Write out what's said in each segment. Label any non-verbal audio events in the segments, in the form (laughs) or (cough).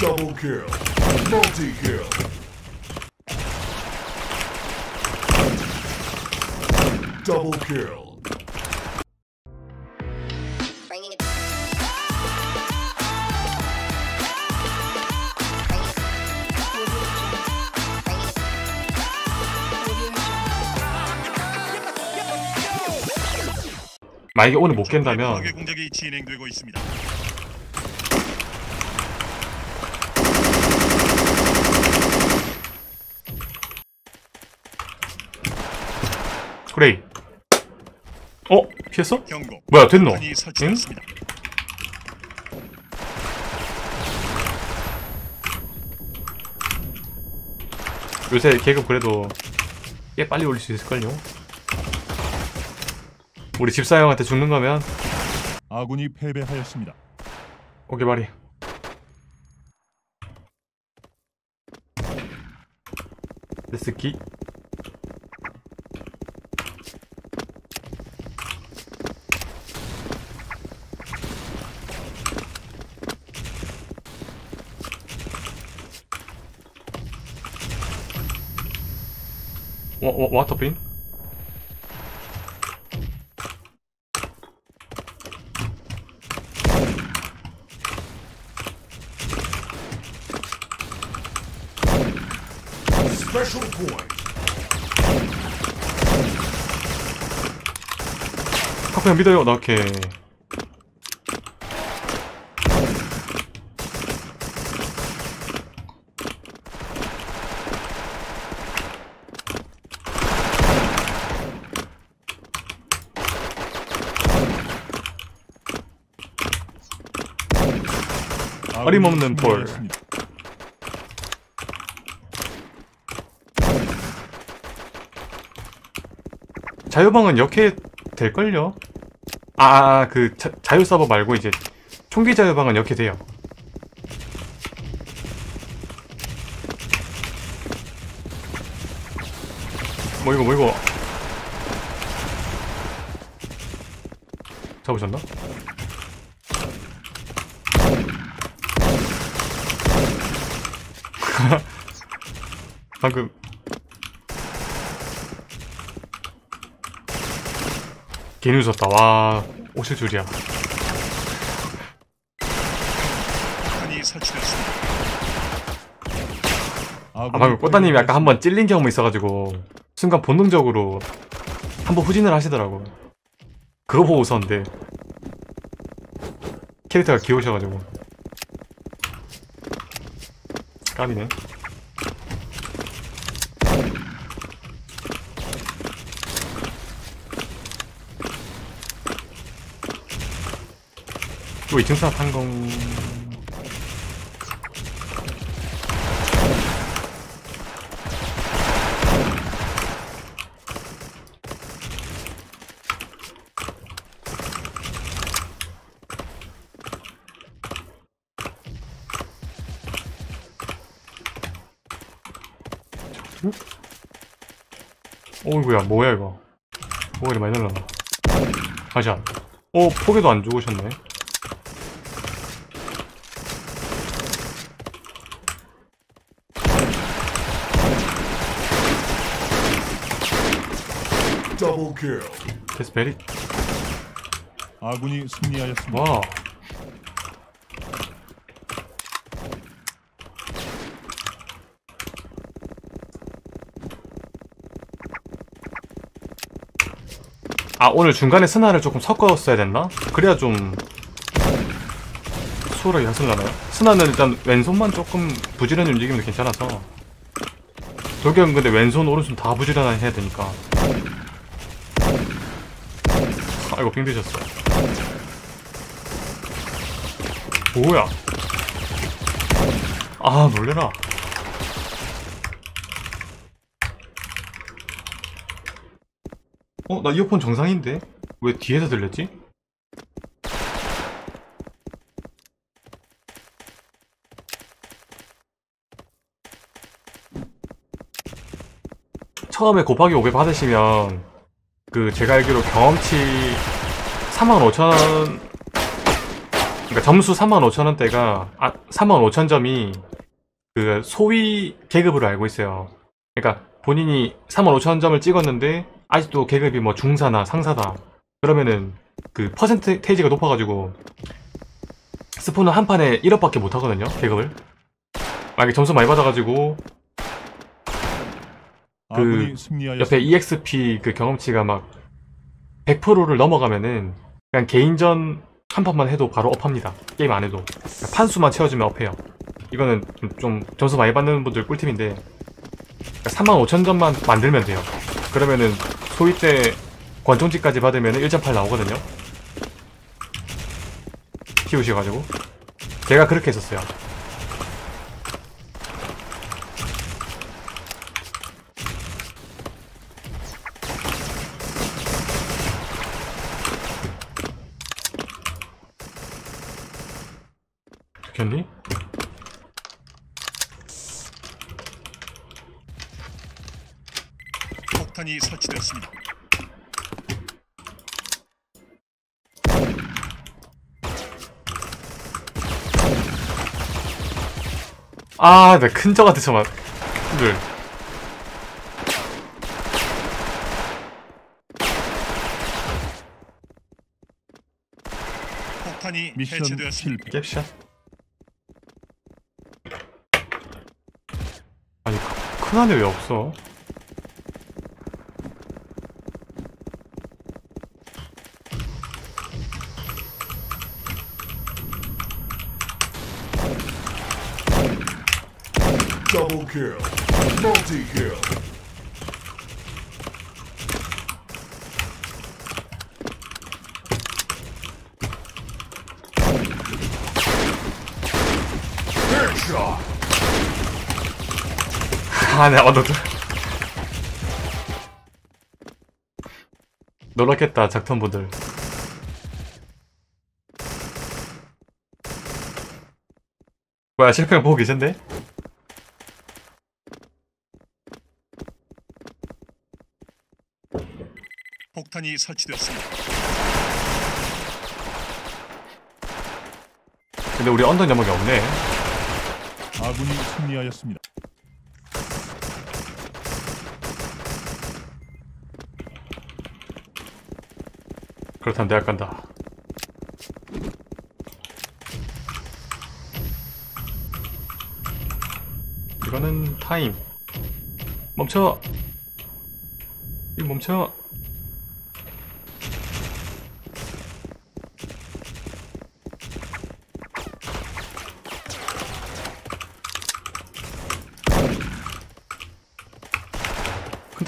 Double kill. Multi kill. Double kill. 만약에 오늘 못 깬다면 공작이 진행되고 있습니다. 그레이 어? 피했어? 뭐야 됐노? 응? 요새 계급 그래도 꽤 빨리 올릴 수 있을걸요? 우리 집사 형한테 죽는 거면 아군이 패배하였습니다. 오케이 말이 레스키 와, 와, point. 카쿠 형 믿어요. 나 이렇게 어림없는 볼. 자유방은 역해 될걸요? 아, 그 자, 자유 서버 말고 이제 총기 자유방은 역해 돼요. 뭐 이거 뭐 이거 잡으셨나? (laughs) 방금. 괜히 웃었다. 와 오실 줄이야. 설치됐습니다. 아 방금 꽃다님이 아까 한 번 찔린 경험이 있어가지고 순간 본능적으로 한 번 후진을 하시더라고. 그거 보고 웃었는데. 캐릭터가 귀여우셔가지고 까비네. 또 2층 수납 한공 어이구야 뭐야 이거. 이리 많이 날라나. 안 어, 포개도 안 죽으셨네. Double kill. 데스페리. 아군이 승리하였습니다. 와 아 오늘 중간에 스나를 조금 섞었어야 됐나? 그래야 좀 수월하게 하슬라나요? 스나는 일단 왼손만 조금 부지런히 움직이면 괜찮아서. 돌격은 근데 왼손 오른손 다 부지런하게 해야 되니까. 아이고 빙 드셨어. 뭐야? 아 놀래라 어? 나 이어폰 정상인데? 왜 뒤에서 들렸지? 처음에 곱하기 500 받으시면 그 제가 알기로 경험치 45,000 그러니까 점수 35,000원대가 아 35,000점이 그 소위 계급으로 알고 있어요. 그러니까 본인이 35,000점을 찍었는데 아직도 계급이 뭐 중사나 상사다. 그러면은 그 퍼센테이지가 높아가지고 스포는 한 판에 1억밖에 못 하거든요. 계급을. 만약에 점수 많이 받아가지고 승리하였습니다. 옆에 EXP 그 경험치가 막 100%를 넘어가면은 그냥 개인전 한 판만 해도 바로 업합니다. 게임 안 해도. 판수만 채워주면 업해요. 이거는 좀- 좀 점수 많이 받는 분들 꿀팁인데 35,000점만 만들면 돼요. 그러면은 소위 때 권총지까지 받으면 1.8 나오거든요. 키우셔가지고 제가 그렇게 했었어요. 됐니? 폭탄이 설치되었습니다. 아, 나 큰저한테 저만 들 폭탄이 음, 해체되었습니다. 미션 실패. 캡샷. 아니 큰 안에 왜 없어? Double kill. Multi kill. 아, 네, 언더드. 놀랐겠다, 작턴분들. 뭐야, 실패가 보고 계신데? 폭탄이 설치되었습니다. 근데 우리 언덕 연막이 없네. 아군이 승리하였습니다. 그렇다면 내가 간다. 이거는 타임. 멈춰. 이 멈춰.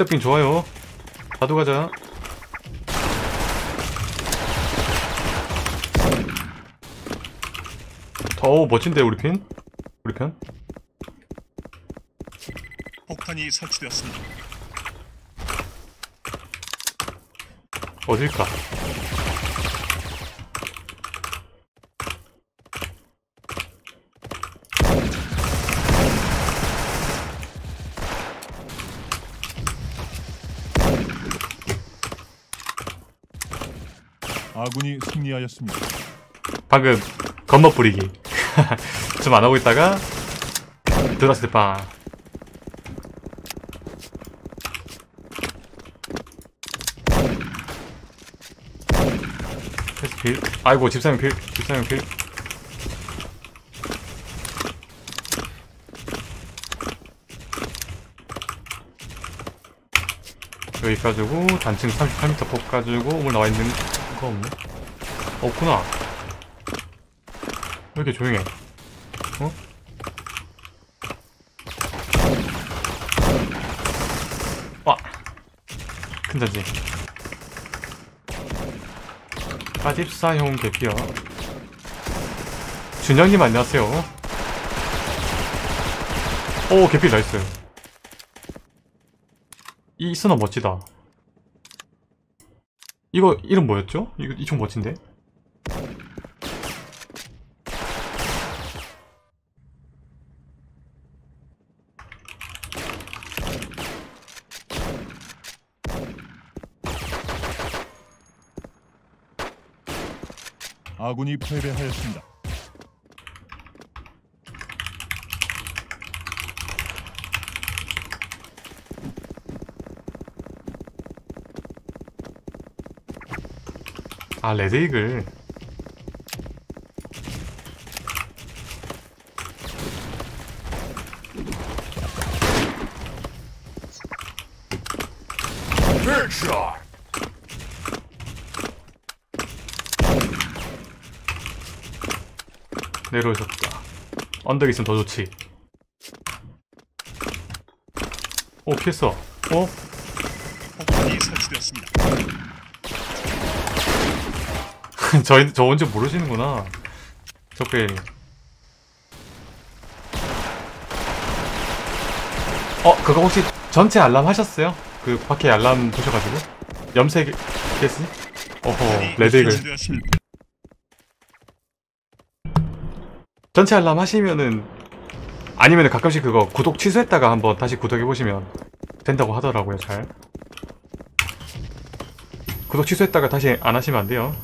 큰 탑핑 좋아요. 나도 가자. 더 멋진데 우리 핀? 우리 편? 폭탄이 설치되었습니다. 어딜까? 아군이 승리하였습니다. 방금 겉멋 부리기 (laughs) 좀 안 하고 있다가 들어왔을 때 빵. 필. 아이고 집사님 필. 집사님 필. 여기 가지고 단층 38m 폭 가지고 오늘 나와 있는 거 없네? 없구나. 왜 이렇게 조용해? 어? 와! 큰 잔지. 빠집사용 개피어. 준영님 안녕하세요. 오, 개피 나이스. 이 스너 멋지다. 이거 이름 뭐였죠? 이거 이 총 멋진데? 아군이 패배하였습니다. 아 레드 이글 Headshot. 내려오셨다 언덕 있으면 더 좋지 오 피했어 어? 폭탄이 설치되었습니다. (laughs) 저, 저 언제 모르시는구나 적배 어 그거 혹시 전체 알람 하셨어요? 그 밖에 알람 보셔가지고 염색 됐지? 어허 레드 이글 설치되었습니다. 전체 알람 하시면은 아니면은 가끔씩 그거 구독 취소했다가 한번 다시 구독해 보시면 된다고 하더라고요 잘 구독 취소했다가 다시 안 하시면 안 돼요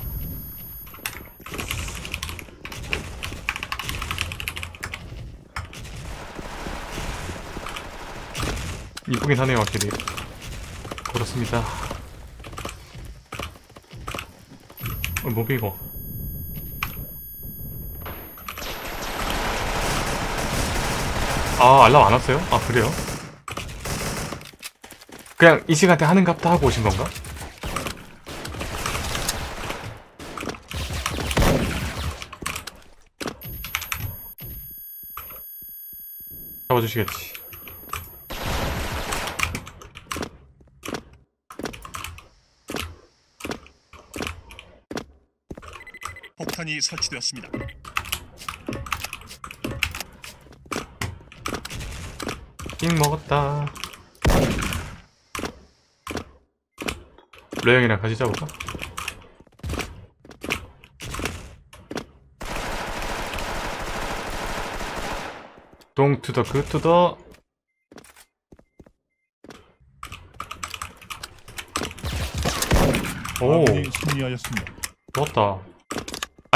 이쁘긴 하네요 확실히 그렇습니다 어, 뭐비 이거 아 알람 안 왔어요? 아 그래요? 그냥 이 시간대 하는 값도 하고 오신 건가? 잡아주시겠지 폭탄이 설치되었습니다. 띵 먹었다 레영이랑 같이 잡을까? 동 투더 그 투더 오 승리하였습니다. 좋았다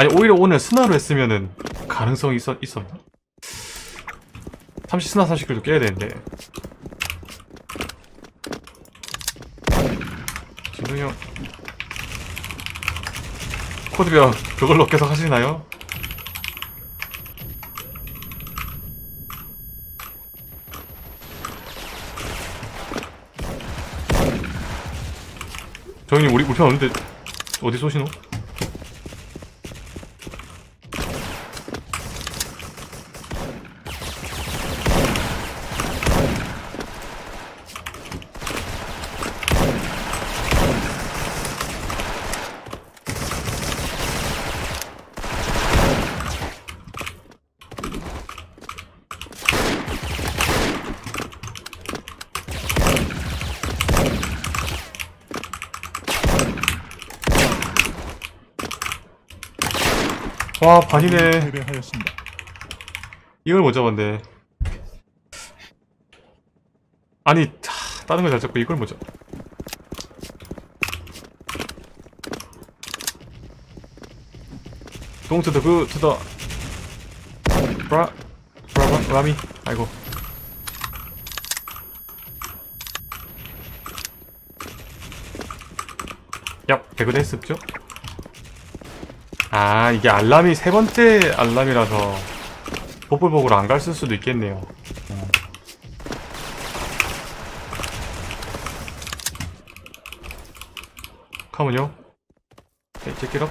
아니 오히려 오늘 스나로 했으면은 가능성이 있었, 있었나? 30 스나 30킬도 깨야 되는데 진동이 형 코드병 그걸로 계속 하시나요? 저 형님 우리 우리 편 없는데 어디 쏘시노? 와 반이네 패배하였습니다. 이걸 못 잡았네 아니 하, 다른 걸 잘 잡고 이걸 못 잡. 동 투더 그 투더 브라 브라 라미 아이고 얍 배그도 했었죠? 아 이게 알람이 세 번째 알람이라서 보불복으로 안 갔을 수도 있겠네요. 어. 카문요. 네, 제끼럽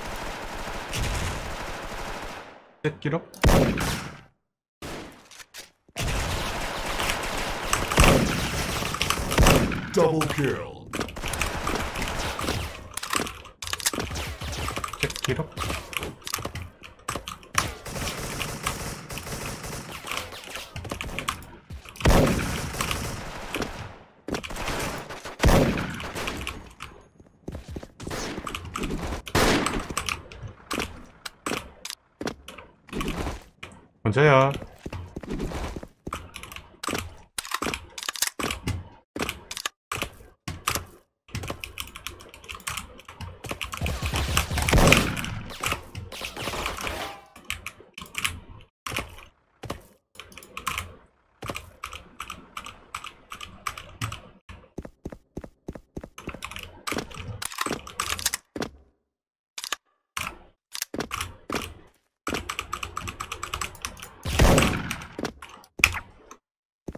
제끼럽 Double kill. 제끼럽 먼저야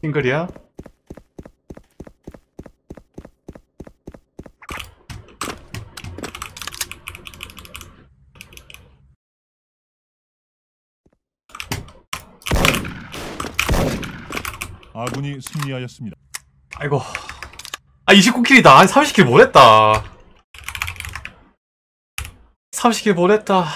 싱글이야? 아군이 승리하였습니다. 아이고. 아, 29킬이다. 한 30킬 못했다. 30킬 못했다.